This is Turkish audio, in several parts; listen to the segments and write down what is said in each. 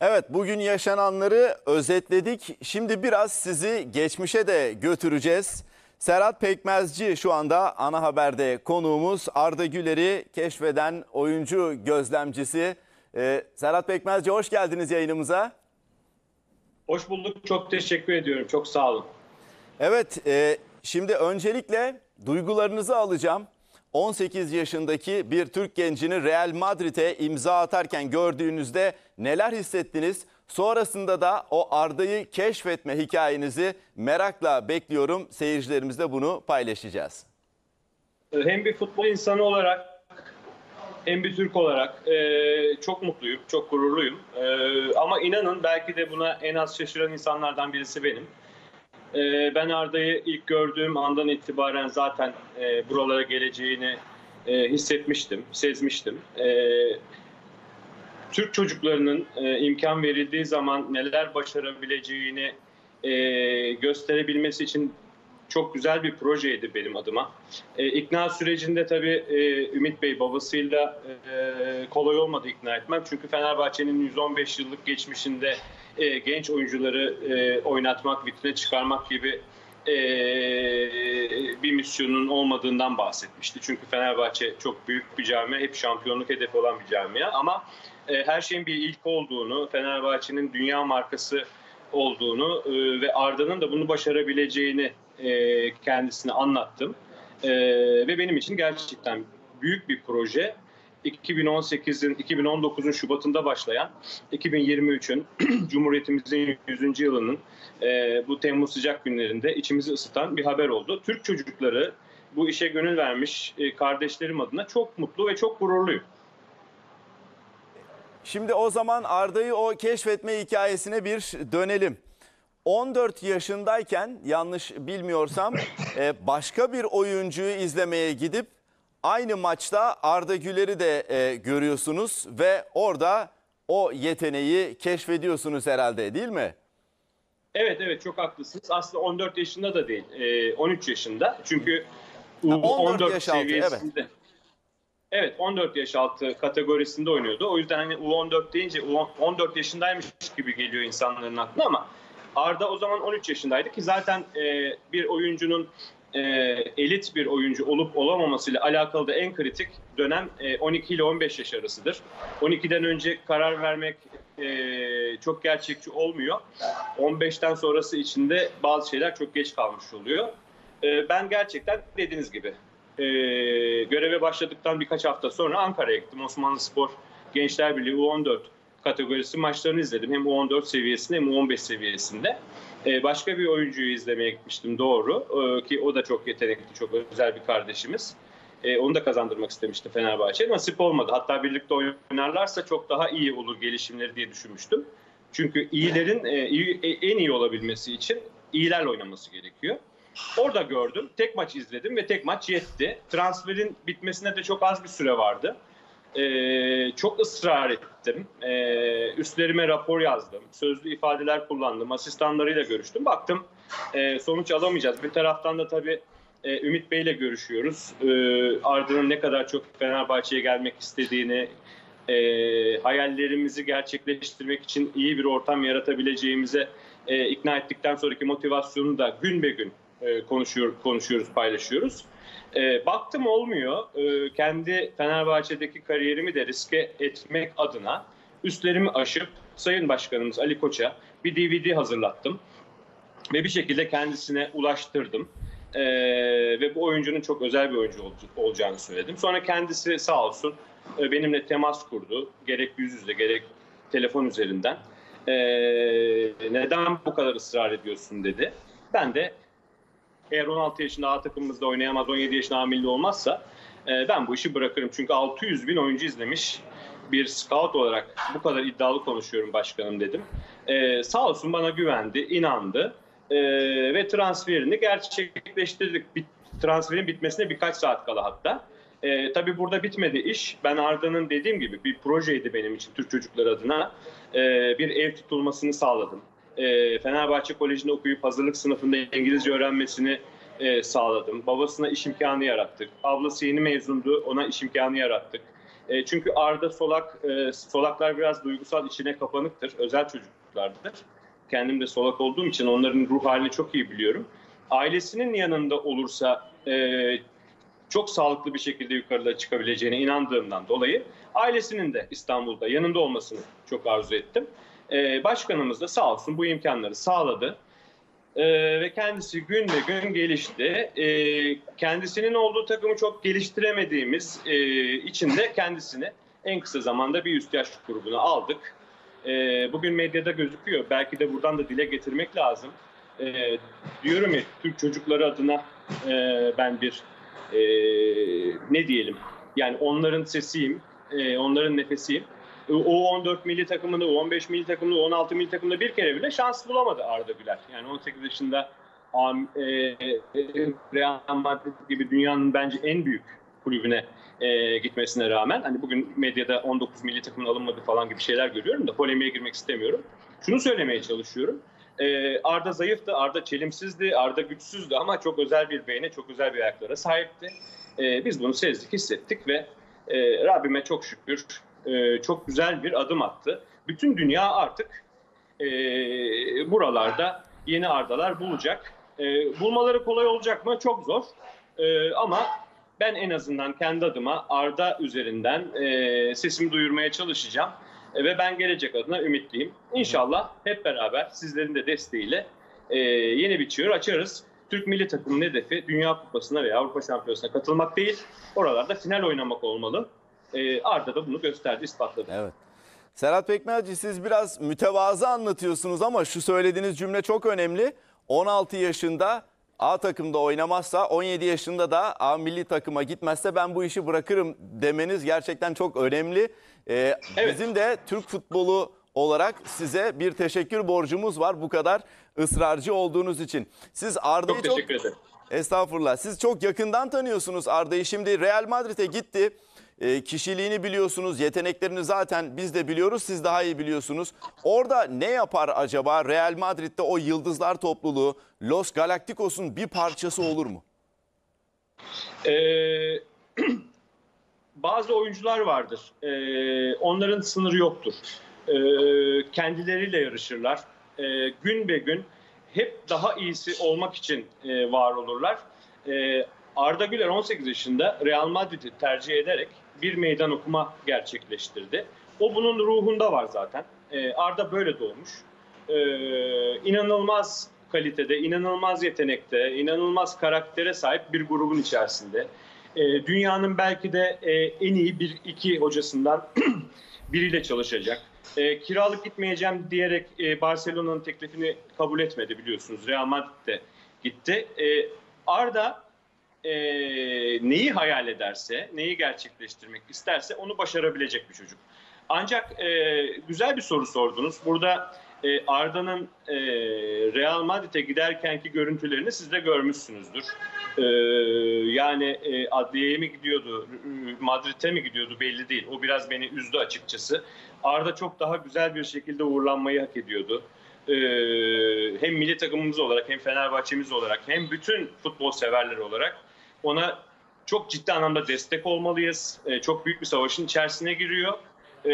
Evet bugün yaşananları özetledik. Şimdi biraz sizi geçmişe de götüreceğiz. Serhat Pekmezci şu anda ana haberde konuğumuz. Arda Güler'i keşfeden oyuncu gözlemcisi. Ee, Serhat Pekmezci hoş geldiniz yayınımıza. Hoş bulduk. Çok teşekkür ediyorum. Çok sağ olun. Evet e, şimdi öncelikle duygularınızı alacağım. 18 yaşındaki bir Türk gencini Real Madrid'e imza atarken gördüğünüzde neler hissettiniz? Sonrasında da o Arda'yı keşfetme hikayenizi merakla bekliyorum. Seyircilerimizle bunu paylaşacağız. Hem bir futbol insanı olarak hem bir Türk olarak e, çok mutluyum, çok gururluyum. E, ama inanın belki de buna en az şaşıran insanlardan birisi benim. E, ben Arda'yı ilk gördüğüm andan itibaren zaten e, buralara geleceğini e, hissetmiştim, sezmiştim. E, Türk çocuklarının e, imkan verildiği zaman neler başarabileceğini gösterebilmesi için çok güzel bir projeydi benim adıma. E, ikna sürecinde tabii e, Ümit Bey babasıyla e, kolay olmadı ikna etmem. Çünkü Fenerbahçe'nin 115 yıllık geçmişinde e, genç oyuncuları e, oynatmak, vitrine çıkarmak gibi e, bir misyonun olmadığından bahsetmişti. Çünkü Fenerbahçe çok büyük bir camia, hep şampiyonluk hedefi olan bir camia. Ama e, her şeyin bir ilk olduğunu, Fenerbahçe'nin dünya markası olduğunu e, ve Arda'nın da bunu başarabileceğini e, kendisine anlattım. E, ve benim için gerçekten büyük bir proje. 2018'in 2019'un Şubat'ında başlayan 2023'ün Cumhuriyetimizin 100. yılının e, bu Temmuz sıcak günlerinde içimizi ısıtan bir haber oldu. Türk çocukları bu işe gönül vermiş e, kardeşlerim adına çok mutlu ve çok gururluyum. Şimdi o zaman Arda'yı o keşfetme hikayesine bir dönelim. 14 yaşındayken yanlış bilmiyorsam e, başka bir oyuncuyu izlemeye gidip aynı maçta Arda Güler'i de e, görüyorsunuz ve orada o yeteneği keşfediyorsunuz herhalde değil mi? Evet evet çok haklısınız. Aslında 14 yaşında da değil. 13 yaşında. Çünkü ha, 14, 14 yaş altı, seviyesinde. Evet. Evet 14 yaş altı kategorisinde oynuyordu. O yüzden hani U14 deyince U14 yaşındaymış gibi geliyor insanların aklına ama Arda o zaman 13 yaşındaydı ki zaten e, bir oyuncunun e, elit bir oyuncu olup olamamasıyla alakalı da en kritik dönem e, 12 ile 15 yaş arasıdır. 12'den önce karar vermek e, çok gerçekçi olmuyor. 15'ten sonrası içinde bazı şeyler çok geç kalmış oluyor. E, ben gerçekten dediğiniz gibi e, göreve başladıktan birkaç hafta sonra Ankara'ya gittim. Osmanlı Spor Gençler Birliği U14 kategorisi maçlarını izledim. Hem U14 seviyesinde hem U15 seviyesinde. Ee, başka bir oyuncuyu izlemeye gitmiştim doğru. Ee, ki o da çok yetenekli, çok özel bir kardeşimiz. Ee, onu da kazandırmak istemişti Fenerbahçe. Nasip olmadı. Hatta birlikte oynarlarsa çok daha iyi olur gelişimleri diye düşünmüştüm. Çünkü iyilerin e, iyi, e, en iyi olabilmesi için iyilerle oynaması gerekiyor. Orada gördüm. Tek maç izledim ve tek maç yetti. Transferin bitmesine de çok az bir süre vardı. Ee, çok ısrar ettim. Ee, üstlerime rapor yazdım. Sözlü ifadeler kullandım. Asistanlarıyla görüştüm. Baktım e, sonuç alamayacağız. Bir taraftan da tabii e, Ümit Bey ile görüşüyoruz. E, Arda'nın ne kadar çok Fenerbahçe'ye gelmek istediğini, e, hayallerimizi gerçekleştirmek için iyi bir ortam yaratabileceğimize e, ikna ettikten sonraki motivasyonu da gün be gün e, konuşuyor, konuşuyoruz, paylaşıyoruz. E, baktım olmuyor. E, kendi Fenerbahçe'deki kariyerimi de riske etmek adına üstlerimi aşıp Sayın Başkanımız Ali Koç'a bir DVD hazırlattım. Ve bir şekilde kendisine ulaştırdım. Ee, ve bu oyuncunun çok özel bir oyuncu ol, olacağını söyledim. Sonra kendisi sağ olsun e, benimle temas kurdu. Gerek yüz yüze gerek telefon üzerinden. Ee, neden bu kadar ısrar ediyorsun dedi. Ben de eğer 16 yaşında A takımımızda oynayamaz, 17 yaşında A milli olmazsa e, ben bu işi bırakırım. Çünkü 600 bin oyuncu izlemiş bir scout olarak bu kadar iddialı konuşuyorum başkanım dedim. E, sağ olsun bana güvendi, inandı e, ve transferini gerçekleştirdik. Transferin bitmesine birkaç saat kala hatta. E, tabii burada bitmedi iş. Ben Arda'nın dediğim gibi bir projeydi benim için Türk çocuklar adına. E, bir ev tutulmasını sağladım e, Fenerbahçe Koleji'nde okuyup hazırlık sınıfında İngilizce öğrenmesini e, sağladım. Babasına iş imkanı yarattık. Ablası yeni mezundu, ona iş imkanı yarattık. E, çünkü Arda Solak, e, Solaklar biraz duygusal içine kapanıktır. Özel çocuklardır. Kendim de Solak olduğum için onların ruh halini çok iyi biliyorum. Ailesinin yanında olursa e, çok sağlıklı bir şekilde yukarıda çıkabileceğine inandığımdan dolayı ailesinin de İstanbul'da yanında olmasını çok arzu ettim. E, başkanımız da sağ olsun bu imkanları sağladı. Ee, ve kendisi gün be gün gelişti. Ee, kendisinin olduğu takımı çok geliştiremediğimiz e, için de kendisini en kısa zamanda bir üst yaş grubuna aldık. Ee, bugün medyada gözüküyor. Belki de buradan da dile getirmek lazım. Ee, diyorum ya Türk çocukları adına e, ben bir e, ne diyelim yani onların sesiyim, e, onların nefesiyim. U14 milli takımında, U15 milli takımında, U16 milli takımında bir kere bile şans bulamadı Arda Güler. Yani 18 yaşında e, e, Real Madrid gibi dünyanın bence en büyük kulübüne e, gitmesine rağmen hani bugün medyada 19 milli takımın alınmadı falan gibi şeyler görüyorum da polemiğe girmek istemiyorum. Şunu söylemeye çalışıyorum. E, Arda zayıftı, Arda çelimsizdi, Arda güçsüzdü ama çok özel bir beyne, çok özel bir ayaklara sahipti. E, biz bunu sezdik, hissettik ve e, Rabbime çok şükür e, çok güzel bir adım attı. Bütün dünya artık e, buralarda yeni Ardalar bulacak. E, bulmaları kolay olacak mı? Çok zor. E, ama ben en azından kendi adıma Arda üzerinden e, sesimi duyurmaya çalışacağım. E, ve ben gelecek adına ümitliyim. İnşallah hep beraber sizlerin de desteğiyle e, yeni bir çığır açarız. Türk milli takımının hedefi Dünya Kupası'na veya Avrupa Şampiyonası'na katılmak değil. Oralarda final oynamak olmalı. E, Arda da bunu gösterdi, ispatladı. Evet. Serhat Pekmezci siz biraz mütevazı anlatıyorsunuz ama şu söylediğiniz cümle çok önemli. 16 yaşında A takımda oynamazsa 17 yaşında da A milli takıma gitmezse ben bu işi bırakırım demeniz gerçekten çok önemli. Ee, Evet. Bizim de Türk futbolu olarak size bir teşekkür borcumuz var bu kadar ısrarcı olduğunuz için. Siz Arda'yı Çok teşekkür ederim. Estağfurullah. Siz çok yakından tanıyorsunuz Arda'yı. Şimdi Real Madrid'e gitti. E, kişiliğini biliyorsunuz, yeteneklerini zaten biz de biliyoruz, siz daha iyi biliyorsunuz. Orada ne yapar acaba Real Madrid'de o yıldızlar topluluğu Los Galacticos'un bir parçası olur mu? Ee, bazı oyuncular vardır. Ee, onların sınırı yoktur. Kendileriyle yarışırlar. Gün be gün hep daha iyisi olmak için e, var olurlar. Arda Güler 18 yaşında Real Madrid'i tercih ederek bir meydan okuma gerçekleştirdi. O bunun ruhunda var zaten. Ee, Arda böyle doğmuş. Ee, inanılmaz kalitede, inanılmaz yetenekte, inanılmaz karaktere sahip bir grubun içerisinde. Ee, dünyanın belki de e, en iyi bir iki hocasından biriyle çalışacak. Ee, kiralık gitmeyeceğim diyerek e, Barcelona'nın teklifini kabul etmedi biliyorsunuz. Real Madrid'de gitti. Ee, Arda e, neyi hayal ederse, neyi gerçekleştirmek isterse onu başarabilecek bir çocuk. Ancak e, güzel bir soru sordunuz. Burada e, Arda'nın e, Real Madrid'e giderkenki görüntülerini siz de görmüşsünüzdür. E, yani e, adliyeye mi gidiyordu, Madrid'e mi gidiyordu belli değil. O biraz beni üzdü açıkçası. Arda çok daha güzel bir şekilde uğurlanmayı hak ediyordu. E, hem milli takımımız olarak hem Fenerbahçemiz olarak hem bütün futbol severler olarak ona çok ciddi anlamda destek olmalıyız. E, çok büyük bir savaşın içerisine giriyor. E,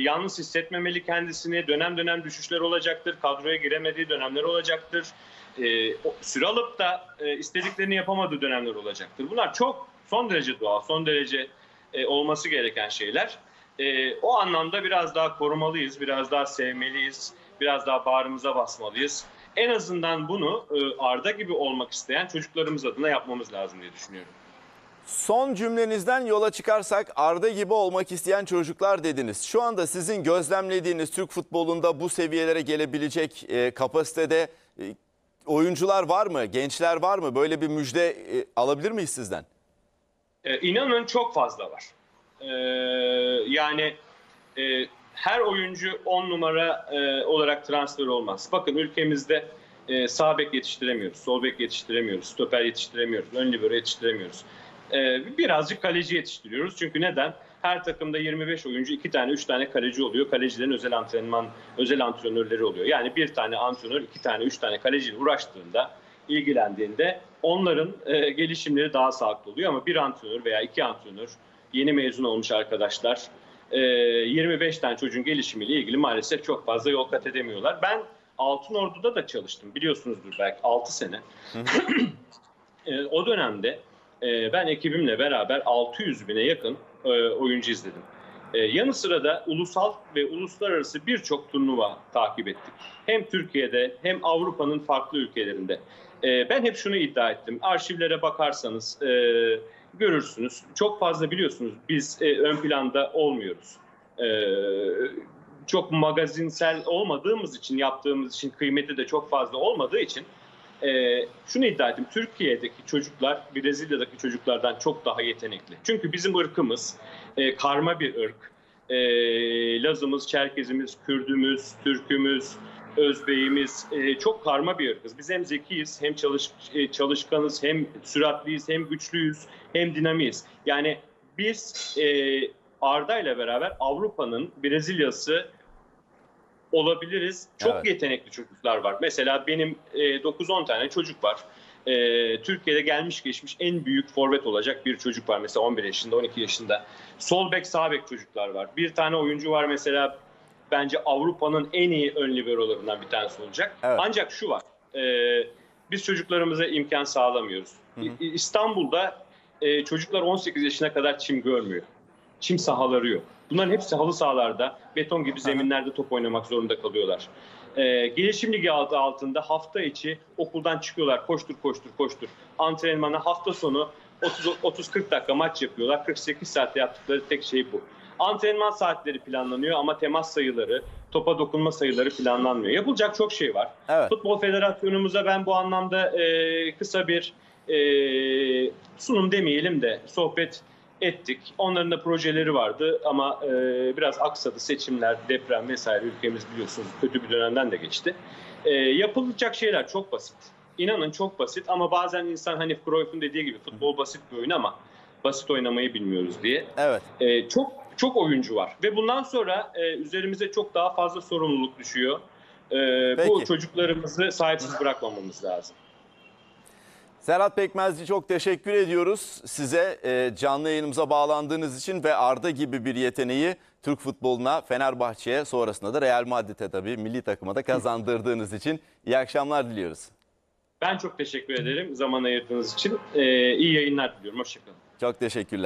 yalnız hissetmemeli kendisini. Dönem dönem düşüşler olacaktır. Kadroya giremediği dönemler olacaktır. E, süre alıp da istediklerini yapamadığı dönemler olacaktır. Bunlar çok son derece doğal, son derece olması gereken şeyler. O anlamda biraz daha korumalıyız, biraz daha sevmeliyiz, biraz daha bağrımıza basmalıyız. En azından bunu e, Arda gibi olmak isteyen çocuklarımız adına yapmamız lazım diye düşünüyorum. Son cümlenizden yola çıkarsak Arda gibi olmak isteyen çocuklar dediniz. Şu anda sizin gözlemlediğiniz Türk futbolunda bu seviyelere gelebilecek e, kapasitede e, oyuncular var mı? Gençler var mı? Böyle bir müjde e, alabilir miyiz sizden? E, inanın çok fazla var. E, yani e, her oyuncu 10 numara e, olarak transfer olmaz. Bakın ülkemizde e, sağ bek yetiştiremiyoruz, sol bek yetiştiremiyoruz, stoper yetiştiremiyoruz, ön libero yetiştiremiyoruz. E, birazcık kaleci yetiştiriyoruz. Çünkü neden? Her takımda 25 oyuncu, 2 tane, 3 tane kaleci oluyor. Kalecilerin özel antrenman, özel antrenörleri oluyor. Yani bir tane antrenör, 2 tane, 3 tane kaleciyle uğraştığında, ilgilendiğinde onların e, gelişimleri daha sağlıklı oluyor. Ama bir antrenör veya iki antrenör yeni mezun olmuş arkadaşlar. Ee, 25 tane çocuğun gelişimiyle ilgili maalesef çok fazla yol kat edemiyorlar. Ben Altınordu'da da çalıştım biliyorsunuzdur belki 6 sene. Ee, o dönemde e, ben ekibimle beraber 600 bine yakın e, oyuncu izledim. E, yanı sıra da ulusal ve uluslararası birçok turnuva takip ettik. Hem Türkiye'de hem Avrupa'nın farklı ülkelerinde. Ben hep şunu iddia ettim. Arşivlere bakarsanız görürsünüz. Çok fazla biliyorsunuz biz e, ön planda olmuyoruz. E, çok magazinsel olmadığımız için, yaptığımız için kıymeti de çok fazla olmadığı için e, şunu iddia ettim. Türkiye'deki çocuklar Brezilya'daki çocuklardan çok daha yetenekli. Çünkü bizim ırkımız e, karma bir ırk. E, Lazımız, Çerkezimiz, Kürdümüz, Türkümüz, Özbeyimiz e, çok karma bir ırkız. Biz hem zekiyiz, hem çalış, e, çalışkanız, hem süratliyiz, hem güçlüyüz, hem dinamiyiz. Yani biz e, Arda ile beraber Avrupa'nın Brezilya'sı olabiliriz. Çok Evet. yetenekli çocuklar var. Mesela benim e, 9-10 tane çocuk var. E, Türkiye'de gelmiş geçmiş en büyük forvet olacak bir çocuk var. Mesela 11 yaşında, 12 yaşında. Sol bek, sağ bek çocuklar var. Bir tane oyuncu var mesela bence Avrupa'nın en iyi ön liberolarından bir tanesi olacak. Evet. Ancak şu var. e, biz çocuklarımıza imkan sağlamıyoruz. Hı hı. İstanbul'da e, çocuklar 18 yaşına kadar çim görmüyor. Çim sahaları yok. Bunların hepsi halı sahalarda, beton gibi zeminlerde top oynamak zorunda kalıyorlar. Ee, gelişim ligi adı altında hafta içi okuldan çıkıyorlar. Koştur koştur koştur. Antrenmana hafta sonu 30-40 dakika maç yapıyorlar. 48 saatte yaptıkları tek şey bu. Antrenman saatleri planlanıyor ama temas sayıları, topa dokunma sayıları planlanmıyor. Yapılacak çok şey var. Evet. Futbol Federasyonumuza ben bu anlamda e, kısa bir e, sunum demeyelim de sohbet ettik. Onların da projeleri vardı ama e, biraz aksadı. Seçimler, deprem vesaire ülkemiz biliyorsunuz kötü bir dönemden de geçti. E, yapılacak şeyler çok basit. İnanın çok basit ama bazen insan hani Cruyff'un dediği gibi futbol basit bir oyun ama basit oynamayı bilmiyoruz diye. Evet. E, çok çok oyuncu var ve bundan sonra e, üzerimize çok daha fazla sorumluluk düşüyor. E, bu çocuklarımızı sahipsiz bırakmamamız lazım. Serhat Pekmezci çok teşekkür ediyoruz size e, canlı yayınımıza bağlandığınız için ve Arda gibi bir yeteneği Türk futboluna, Fenerbahçe'ye sonrasında da Real Madrid'e tabii milli takıma da kazandırdığınız için iyi akşamlar diliyoruz. Ben çok teşekkür ederim zaman ayırdığınız için. E, iyi yayınlar diliyorum. Hoşçakalın. Çok teşekkürler.